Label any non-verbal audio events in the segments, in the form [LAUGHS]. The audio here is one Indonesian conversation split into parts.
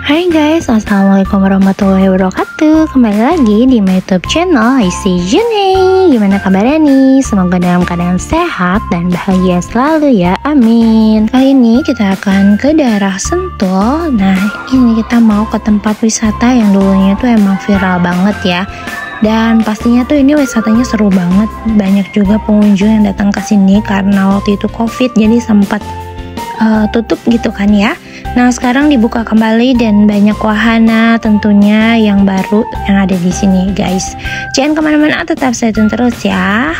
Hai guys, Assalamualaikum warahmatullahi wabarakatuh. Kembali lagi di my youtube channel IC Jene Gimana kabarnya nih? Semoga dalam keadaan sehat dan bahagia selalu ya, amin. Kali ini kita akan ke daerah Sentul. Nah ini kita mau ke tempat wisata yang dulunya tuh emang viral banget ya. Dan pastinya tuh ini wisatanya seru banget. Banyak juga pengunjung yang datang ke sini karena waktu itu covid jadi sempat uh, tutup gitu kan ya Nah sekarang dibuka kembali dan banyak wahana tentunya yang baru yang ada di sini guys. Jangan ke mana-mana tetap stay tune terus ya.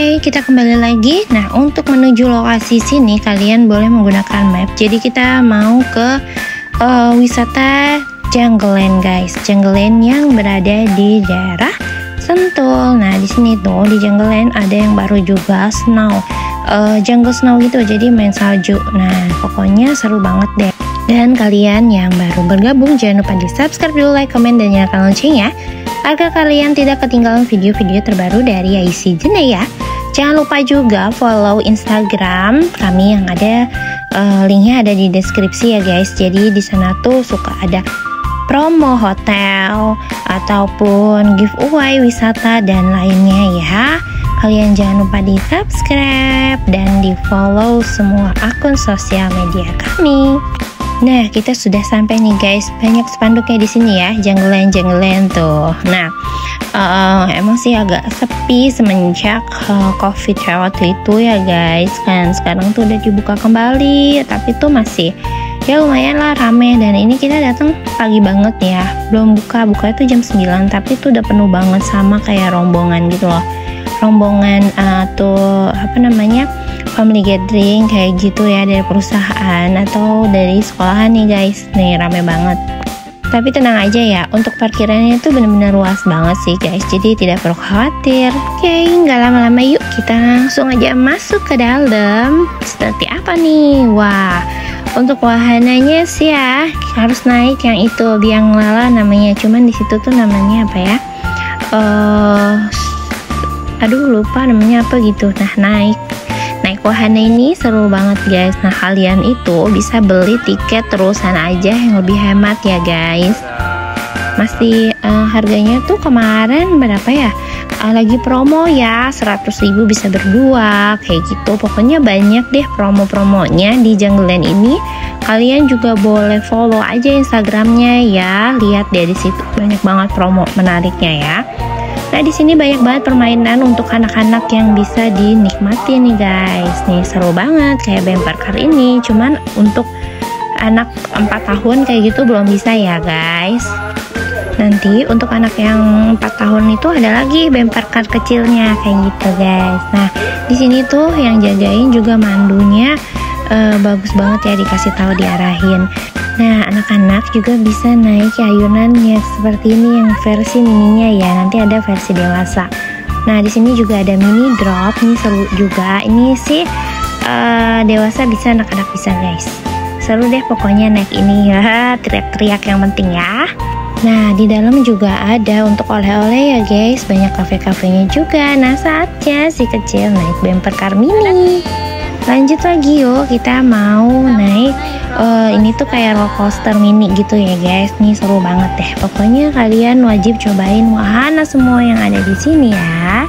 Oke, kita kembali lagi. Nah, untuk menuju lokasi sini kalian boleh menggunakan map. Jadi kita mau ke uh, wisata Jungle Land, guys. Jungle Land yang berada di daerah Sentul. Nah, di sini tuh di Jungle Land ada yang baru juga snow. Uh, jungle snow gitu, jadi main salju. Nah, pokoknya seru banget deh. Dan kalian yang baru bergabung jangan lupa di subscribe dulu, like, komen, dan nyalakan loncengnya agar kalian tidak ketinggalan video-video terbaru dari IC Jene ya. Jangan lupa juga follow Instagram kami yang ada uh, linknya ada di deskripsi ya guys. Jadi di sana tuh suka ada promo hotel ataupun giveaway wisata dan lainnya ya. Kalian jangan lupa di subscribe dan di follow semua akun sosial media kami. Nah, kita sudah sampai nih guys. Banyak spanduknya di sini ya, janggulan-janggulan tuh. Nah, uh, emang sih agak sepi semenjak uh, covid waktu itu ya guys. Kan sekarang tuh udah dibuka kembali, tapi tuh masih ya lumayan lah rame dan ini kita datang pagi banget ya. Belum buka, buka itu jam 9, tapi tuh udah penuh banget sama kayak rombongan gitu loh. Rombongan uh, apa namanya? family gathering kayak gitu ya dari perusahaan atau dari sekolahan nih guys nih rame banget tapi tenang aja ya untuk parkirannya itu benar-benar luas banget sih guys. Jadi tidak perlu khawatir. Oke nggak lama-lama yuk kita langsung aja masuk ke dalam. Seperti apa nih? Wah untuk wahananya sih ya harus naik yang itu biang lala namanya. Cuman di situ tuh namanya apa ya? Uh, aduh lupa namanya apa gitu. Nah naik Naik wahana ini seru banget guys. Nah kalian itu bisa beli tiket terusan aja yang lebih hemat ya guys. Masih uh, harganya tuh kemarin berapa ya? Uh, Lagi promo ya 100 ribu bisa berdua. Kayak gitu. Pokoknya banyak deh promo-promonya di Jungleland ini. Kalian juga boleh follow aja Instagramnya ya. Lihat deh di situ. Banyak banget promo menariknya ya di sini banyak banget permainan untuk anak-anak yang bisa dinikmati nih guys. Nih seru banget kayak bumper car ini. Cuman untuk anak 4 tahun kayak gitu belum bisa ya guys. Nanti untuk anak yang 4 tahun itu ada lagi bumper car kecilnya kayak gitu guys. Nah di sini tuh yang jagain juga mandunya uh, bagus banget ya dikasih tahu diarahin. Nah, anak-anak juga bisa naik ayunan yang seperti ini yang versi mininya ya. Nanti ada versi dewasa. Nah, di sini juga ada mini drop. Ini seru juga. Ini sih uh, dewasa bisa, anak-anak bisa, guys. Seru deh pokoknya naik ini [LAUGHS] ya. Teriak-teriak yang penting ya. Nah, di dalam juga ada untuk oleh-oleh ya, guys. Banyak kafe-kafenya juga. Nah, saatnya si kecil naik bumper car mini lanjut lagi yuk kita mau naik uh, ini tuh kayak roller coaster mini gitu ya guys. Nih seru banget deh. Pokoknya kalian wajib cobain wahana semua yang ada di sini ya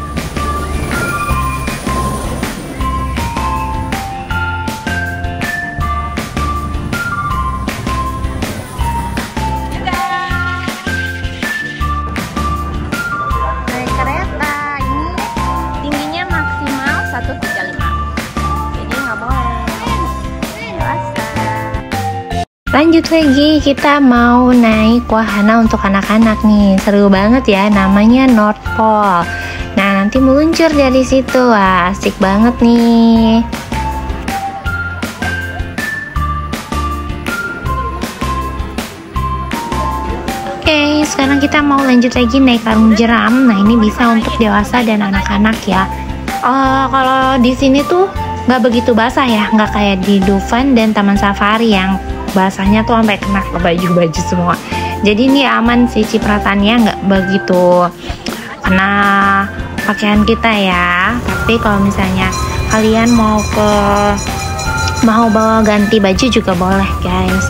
Lanjut lagi, kita mau naik wahana untuk anak-anak nih. Seru banget ya, namanya North Pole. Nah, nanti meluncur dari situ. Wah, asik banget nih. Oke, sekarang kita mau lanjut lagi naik karung jeram. Nah, ini bisa untuk dewasa dan anak-anak ya. Uh, kalau di sini tuh nggak begitu basah ya, nggak kayak di Dufan dan Taman Safari yang basahnya tuh sampai kena ke baju-baju semua. Jadi ini aman sih cipratannya nggak begitu kena pakaian kita ya. Tapi kalau misalnya kalian mau ke mau bawa ganti baju juga boleh guys.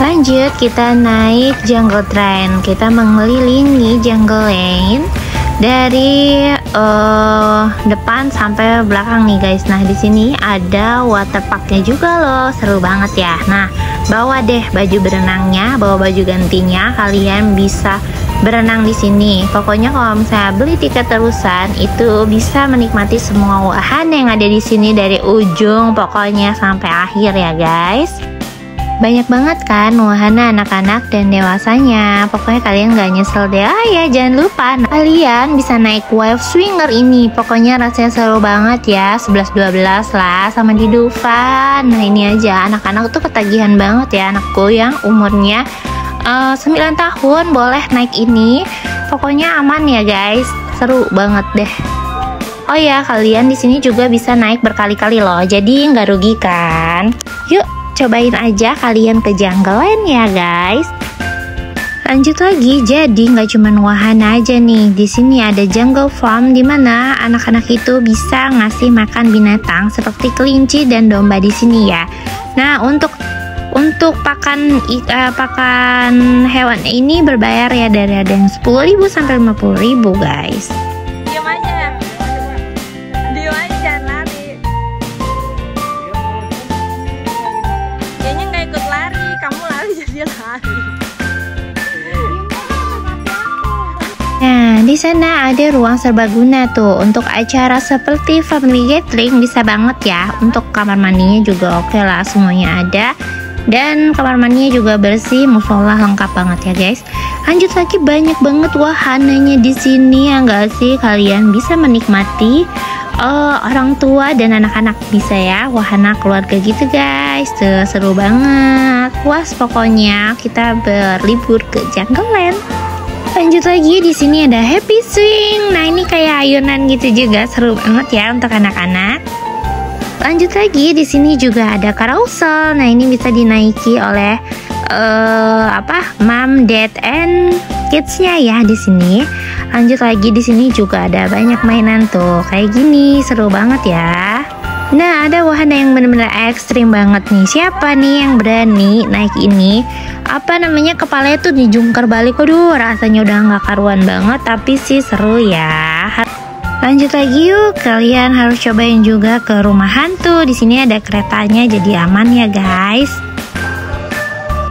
Lanjut kita naik jungle train. Kita mengelilingi jungle lane dari uh, depan sampai belakang nih guys. Nah di sini ada water parknya juga loh, seru banget ya. Nah bawa deh baju berenangnya, bawa baju gantinya. Kalian bisa berenang di sini. Pokoknya kalau misalnya beli tiket terusan itu bisa menikmati semua wahana yang ada di sini dari ujung pokoknya sampai akhir ya guys. Banyak banget kan wahana anak-anak dan dewasanya. Pokoknya kalian gak nyesel deh. Ah ya jangan lupa kalian bisa naik wave swinger ini. Pokoknya rasanya seru banget ya. 11-12 lah sama di Dufan. Nah ini aja anak-anak tuh ketagihan banget ya anakku yang umurnya uh, eh, 9 tahun boleh naik ini. Pokoknya aman ya guys. Seru banget deh. Oh ya, kalian di sini juga bisa naik berkali-kali loh. Jadi nggak rugi kan? Yuk, Cobain aja kalian ke jungleland ya guys. Lanjut lagi, jadi nggak cuma wahana aja nih. Di sini ada jungle farm di mana anak-anak itu bisa ngasih makan binatang seperti kelinci dan domba di sini ya. Nah, untuk untuk pakan uh, pakan hewan ini berbayar ya dari ada yang 10.000 sampai 50.000 guys. Nah, di sana ada ruang serbaguna tuh untuk acara seperti family gathering bisa banget ya. Untuk kamar mandinya juga oke okay lah semuanya ada. Dan kamar mandinya juga bersih, musola lengkap banget ya guys. Lanjut lagi banyak banget wahananya di sini ya enggak sih kalian bisa menikmati uh, orang tua dan anak-anak bisa ya wahana keluarga gitu guys. Tuh, seru banget. Puas pokoknya kita berlibur ke Jungleland. Lanjut lagi di sini ada Happy Swing. Nah, ini kayak ayunan gitu juga, seru banget ya untuk anak-anak. Lanjut lagi di sini juga ada carousel. Nah, ini bisa dinaiki oleh uh, apa? Mom, dad, and kids-nya ya di sini. Lanjut lagi di sini juga ada banyak mainan tuh. Kayak gini, seru banget ya. Nah, ada wahana yang benar-benar ekstrim banget nih. Siapa nih yang berani naik ini? Apa namanya kepalanya tuh dijungkar balik. Waduh, rasanya udah nggak karuan banget, tapi sih seru ya. Lanjut lagi yuk, kalian harus cobain juga ke rumah hantu. Di sini ada keretanya, jadi aman ya guys.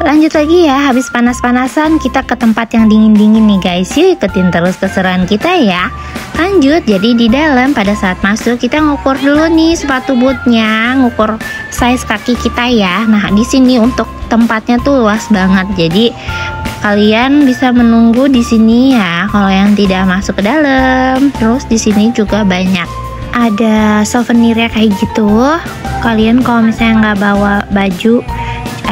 Lanjut lagi ya, habis panas-panasan kita ke tempat yang dingin-dingin nih guys. Yuk ikutin terus keseruan kita ya. Lanjut, jadi di dalam pada saat masuk kita ngukur dulu nih sepatu bootnya, ngukur size kaki kita ya. Nah di sini untuk tempatnya tuh luas banget, jadi kalian bisa menunggu di sini ya. Kalau yang tidak masuk ke dalam, terus di sini juga banyak ada souvenirnya kayak gitu. Kalian kalau misalnya nggak bawa baju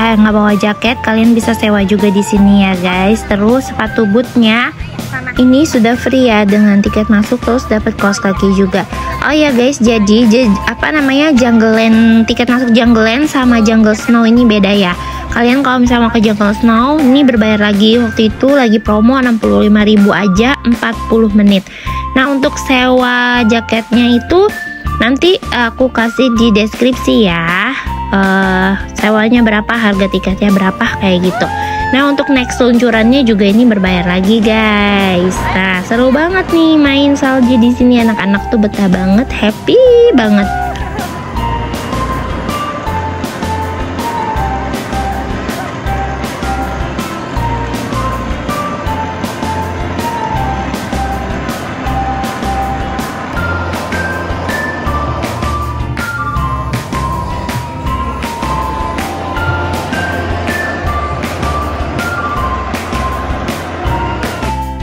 eh nggak bawa jaket kalian bisa sewa juga di sini ya guys. Terus sepatu bootnya ini sudah free ya. Dengan tiket masuk terus dapat kaos kaki juga. Oh ya guys jadi apa namanya jungle land tiket masuk jungle land sama jungle snow ini beda ya. Kalian kalau misalnya mau ke jungle snow ini berbayar lagi. Waktu itu lagi promo 65.000 aja 40 menit. Nah untuk sewa jaketnya itu nanti aku kasih di deskripsi ya uh, sewanya berapa, harga tiketnya berapa kayak gitu. Nah untuk next luncurannya juga ini berbayar lagi guys. Nah seru banget nih main salju di sini anak-anak tuh betah banget, happy banget.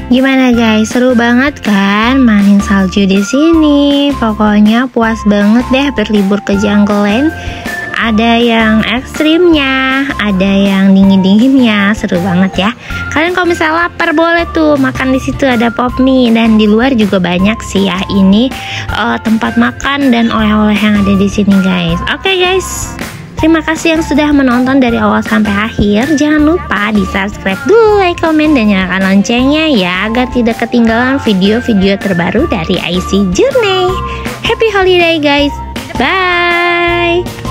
Gimana guys, seru banget kan main salju di sini. Pokoknya puas banget deh berlibur ke Jungle Land. Ada yang ekstrimnya, ada yang dingin-dinginnya, seru banget ya. Kalian kalau misalnya lapar boleh tuh makan di situ ada pop mie dan di luar juga banyak sih ya ini uh, tempat makan dan oleh-oleh yang ada di sini guys. Oke okay, guys. Terima kasih yang sudah menonton dari awal sampai akhir. Jangan lupa di subscribe dulu, like, komen, dan nyalakan loncengnya ya agar tidak ketinggalan video-video terbaru dari IC Journey. Happy holiday guys. Bye.